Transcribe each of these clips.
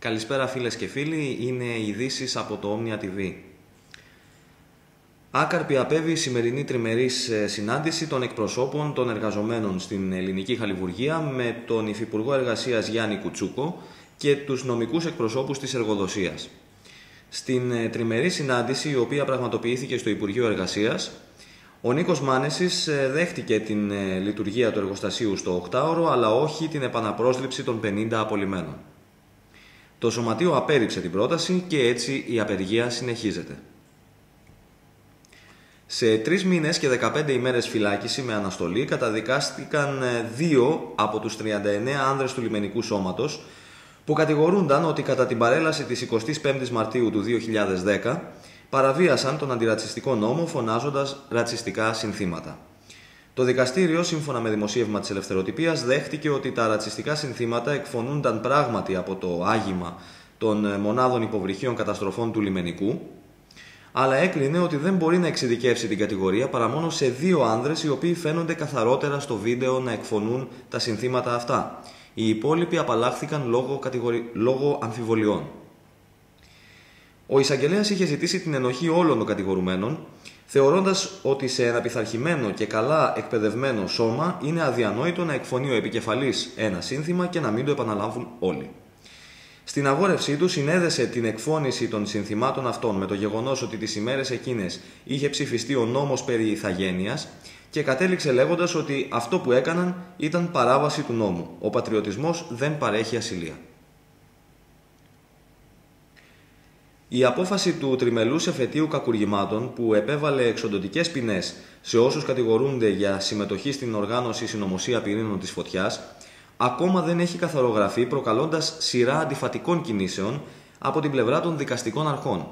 Καλησπέρα φίλες και φίλοι, είναι ειδήσεις από το Omnia TV. Άκαρπη απέβη η σημερινή τριμερής ε, συνάντηση των εκπροσώπων των εργαζομένων στην ελληνική χαλιβουργία με τον Υφυπουργό Εργασίας Γιάννη Κουτσούκο και τους νομικούς εκπροσώπους της εργοδοσίας. Στην ε, τριμερή συνάντηση, η οποία πραγματοποιήθηκε στο Υπουργείο Εργασίας, ο Νίκος Μάνεσης ε, δέχτηκε την λειτουργία του εργοστασίου στο 8ωρο, αλλά όχι την επαναπρόσληψη των 50 απολυμένων. Το Σωματείο απέρριψε την πρόταση και έτσι η απεργία συνεχίζεται. Σε τρεις μήνες και 15 ημέρες φυλάκιση με αναστολή καταδικάστηκαν ε, δύο από τους 39 άνδρες του λιμενικού σώματος που κατηγορούνταν ότι κατά την παρέλαση της 25ης Μαρτίου του 2010 παραβίασαν τον αντιρατσιστικό νόμο φωνάζοντας ρατσιστικά συνθήματα. Το δικαστήριο, σύμφωνα με δημοσίευμα της ελευθεροτυπίας, δέχτηκε ότι τα ρατσιστικά συνθήματα εκφωνούνταν πράγματι από το άγημα των ε, μονάδων υποβρυχίων καταστροφών του λιμενικού, αλλά έκρινε ότι δεν μπορεί να εξειδικεύσει την κατηγορία παρά μόνο σε δύο άνδρες οι οποίοι φαίνονται καθαρότερα στο βίντεο να εκφωνούν τα συνθήματα αυτά. Οι υπόλοιποι απαλλάχθηκαν λόγω, κατηγορι... λόγω αμφιβολιών. Ο εισαγγελέας είχε ζητήσει την ενοχή όλων των κατηγορουμένων, θεωρώντας ότι σε ένα πειθαρχημένο και καλά εκπαιδευμένο σώμα είναι αδιανόητο να εκφωνεί ο επικεφαλής ένα σύνθημα και να μην το επαναλάβουν όλοι. Στην αγόρευσή του συνέδεσε την εκφώνηση των συνθημάτων αυτών με το γεγονός ότι τις ημέρες εκείνες είχε ψηφιστεί ο νόμος περί ηθαγένειας και κατέληξε λέγοντας ότι αυτό που έκαναν ήταν παράβαση του νόμου. Ο πατριωτισμός δεν παρέχει ασυλία. Η απόφαση του τριμελούς εφετείου κακουργημάτων που επέβαλε εξοντοτικές ποινές σε όσους κατηγορούνται για συμμετοχή στην οργάνωση συνωμοσία πυρήνων της φωτιάς ακόμα δεν έχει καθαρογραφεί προκαλώντας σειρά αντιφατικών κινήσεων από την πλευρά των δικαστικών αρχών.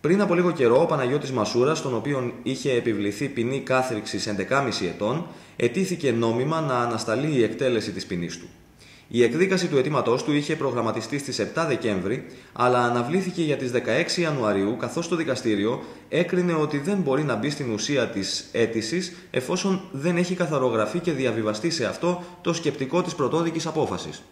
Πριν από λίγο καιρό, ο Παναγιώτης Μασούρας, τον οποίο είχε επιβληθεί ποινή κάθριξης 11,5 ετών, ετήθηκε νόμιμα να ανασταλεί η εκτέλεση της ποινής του. Η εκδίκαση του αιτήματός του είχε προγραμματιστεί στις 7 Δεκέμβρη, αλλά αναβλήθηκε για τις 16 Ιανουαρίου, καθώς το δικαστήριο έκρινε ότι δεν μπορεί να μπει στην ουσία της αίτησης εφόσον δεν έχει καθαρογραφεί και διαβιβαστεί σε αυτό το σκεπτικό της πρωτόδικης απόφασης.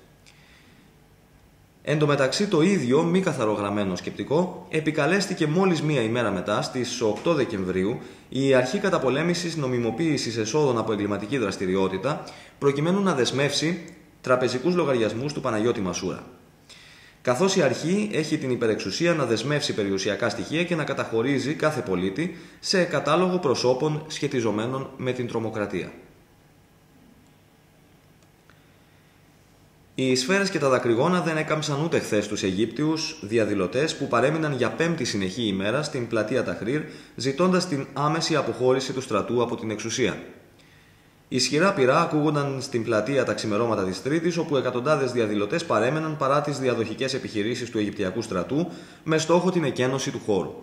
Εν τω μεταξύ, το ίδιο μη καθαρογραμμένο σκεπτικό επικαλέστηκε μόλις μία ημέρα μετά, στις 8 Δεκεμβρίου, η Αρχή Καταπολέμησης Νομιμοποίησης Εσόδων από Εγκληματική Δραστηριότητα, προκειμένου να δεσμεύσει τραπεζικούς λογαριασμούς του Παναγιώτη Μασούρα. Καθώς η αρχή έχει την υπερεξουσία να δεσμεύσει περιουσιακά στοιχεία και να καταχωρίζει κάθε πολίτη σε κατάλογο προσώπων σχετιζομένων με την τρομοκρατία. Οι σφαίρες και τα δακρυγόνα δεν έκαμψαν ούτε χθες τους Αιγύπτιους διαδηλωτές που παρέμειναν για πέμπτη συνεχή ημέρα στην πλατεία Ταχρήρ, ζητώντας την άμεση αποχώρηση του στρατού από την εξουσία. Ισχυρά πυρά ακούγονταν στην πλατεία τα ξημερώματα της Τρίτης, όπου εκατοντάδες διαδηλωτές παρέμεναν παρά τις διαδοχικές επιχειρήσεις του Αιγυπτιακού στρατού με στόχο την εκένωση του χώρου.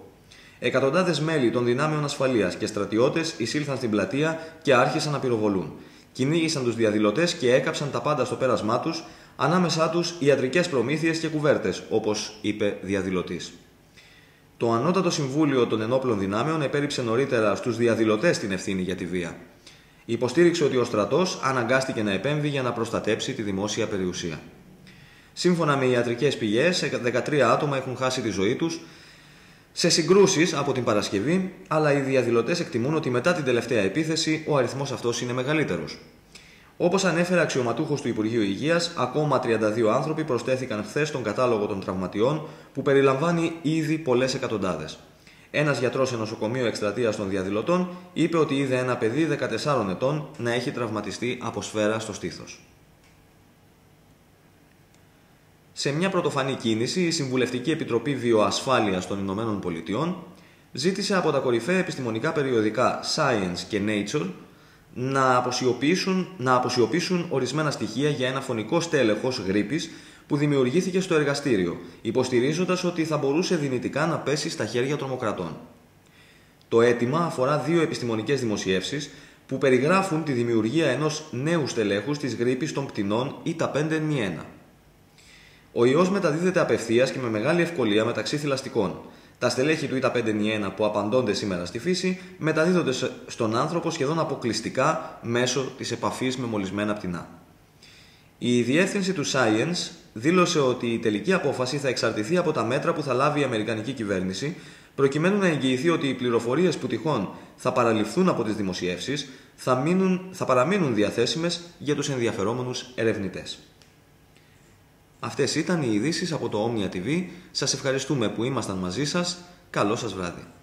Εκατοντάδες μέλη των δυνάμεων ασφαλείας και στρατιώτες εισήλθαν στην πλατεία και άρχισαν να πυροβολούν. Κυνήγησαν τους διαδηλωτές και έκαψαν τα πάντα στο πέρασμά τους, ανάμεσά τους ιατρικές προμήθειες και κουβέρτες, όπως είπε διαδηλωτής. Το Ανώτατο Συμβούλιο των Ενόπλων Δυνάμεων επέριψε νωρίτερα στους διαδηλωτές την ευθύνη για τη βία. Υποστήριξε ότι ο στρατός αναγκάστηκε να επέμβει για να προστατέψει τη δημόσια περιουσία. Σύμφωνα με ιατρικές πηγές, 13 άτομα έχουν χάσει τη ζωή τους σε συγκρούσεις από την Παρασκευή, αλλά οι διαδηλωτές εκτιμούν ότι μετά την τελευταία επίθεση ο αριθμός αυτός είναι μεγαλύτερος. Όπως ανέφερε αξιωματούχος του Υπουργείου Υγείας, ακόμα 32 άνθρωποι προσθέθηκαν χθες στον κατάλογο των τραυματιών, που περιλαμβάνει ήδη πολλές εκατοντάδες. Ένας γιατρός σε νοσοκομείο εκστρατείας των διαδηλωτών είπε ότι είδε ένα παιδί 14 ετών να έχει τραυματιστεί από σφαίρα στο στήθος. Σε μια πρωτοφανή κίνηση, η Συμβουλευτική Επιτροπή Βιοασφάλειας των Ηνωμένων Πολιτειών ζήτησε από τα κορυφαία επιστημονικά περιοδικά Science και Nature να αποσιωπήσουν, να αποσιωπήσουν ορισμένα στοιχεία για ένα φωνικό στέλεχος γρήπης που δημιουργήθηκε στο εργαστήριο, υποστηρίζοντας ότι θα μπορούσε δυνητικά να πέσει στα χέρια τρομοκρατών. Το αίτημα αφορά δύο επιστημονικές δημοσιεύσεις που περιγράφουν τη δημιουργία ενός νέου στελέχους της γρήπης των πτηνών ΙΤΑ 5 1 Ο ιός μεταδίδεται απευθείας και με μεγάλη ευκολία μεταξύ θηλαστικών. Τα στελέχη του ΙΤΑ 5 1 που απαντώνται σήμερα στη φύση μεταδίδονται στον άνθρωπο σχεδόν αποκλειστικά μέσω της επαφής με μολυσμένα πτηνά. Η διεύθυνση του Science δήλωσε ότι η τελική απόφαση θα εξαρτηθεί από τα μέτρα που θα λάβει η Αμερικανική κυβέρνηση, προκειμένου να εγγυηθεί ότι οι πληροφορίες που τυχόν θα παραληφθούν από τις δημοσιεύσεις θα, θα παραμείνουν διαθέσιμες για τους ενδιαφερόμενους ερευνητές. Αυτές ήταν οι ειδήσεις από το Omnia TV. Σας ευχαριστούμε που ήμασταν μαζί σας. Καλό σας βράδυ.